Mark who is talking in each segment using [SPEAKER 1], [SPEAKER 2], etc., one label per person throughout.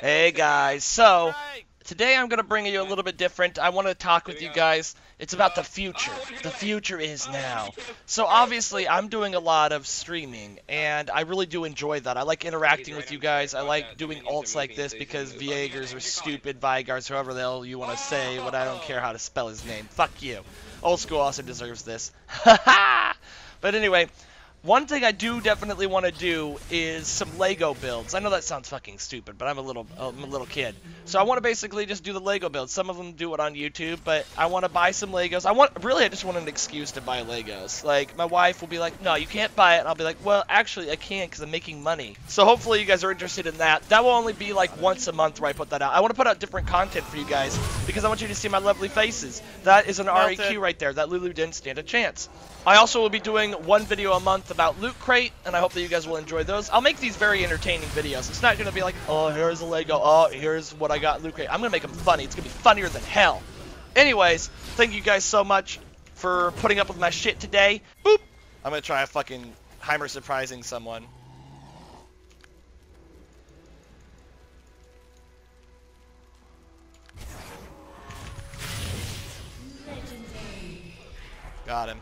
[SPEAKER 1] Hey guys, so today I'm gonna bring you a little bit different. I want to talk with you guys. It's about the future. The future is now. So obviously I'm doing a lot of streaming, and I really do enjoy that. I like interacting with you guys. I like doing alts like this because Viegers or stupid Vigars, whoever the hell you want to say, but I don't care how to spell his name. Fuck you. Old school also deserves this. but anyway, one thing I do definitely want to do is some Lego builds. I know that sounds fucking stupid, but I'm a little I'm a little kid. So I want to basically just do the Lego builds. Some of them do it on YouTube, but I want to buy some Legos. I want really I just want an excuse to buy Legos. Like my wife will be like, "No, you can't buy it." And I'll be like, "Well, actually I can cuz I'm making money." So hopefully you guys are interested in that. That will only be like once a month where I put that out. I want to put out different content for you guys because I want you to see my lovely faces. That is an REQ right there. That Lulu didn't stand a chance. I also will be doing one video a month about Loot Crate, and I hope that you guys will enjoy those. I'll make these very entertaining videos. It's not going to be like, oh, here's a Lego, oh, here's what I got Loot Crate. I'm going to make them funny. It's going to be funnier than hell. Anyways, thank you guys so much for putting up with my shit today. Boop! I'm going to try a fucking Heimer surprising someone. Got him.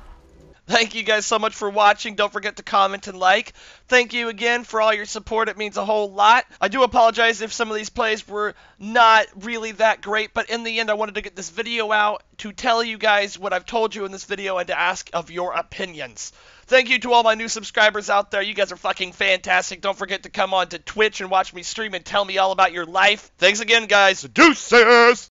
[SPEAKER 1] Thank you guys so much for watching. Don't forget to comment and like. Thank you again for all your support. It means a whole lot. I do apologize if some of these plays were not really that great, but in the end, I wanted to get this video out to tell you guys what I've told you in this video and to ask of your opinions. Thank you to all my new subscribers out there. You guys are fucking fantastic. Don't forget to come on to Twitch and watch me stream and tell me all about your life. Thanks again, guys. Deuces!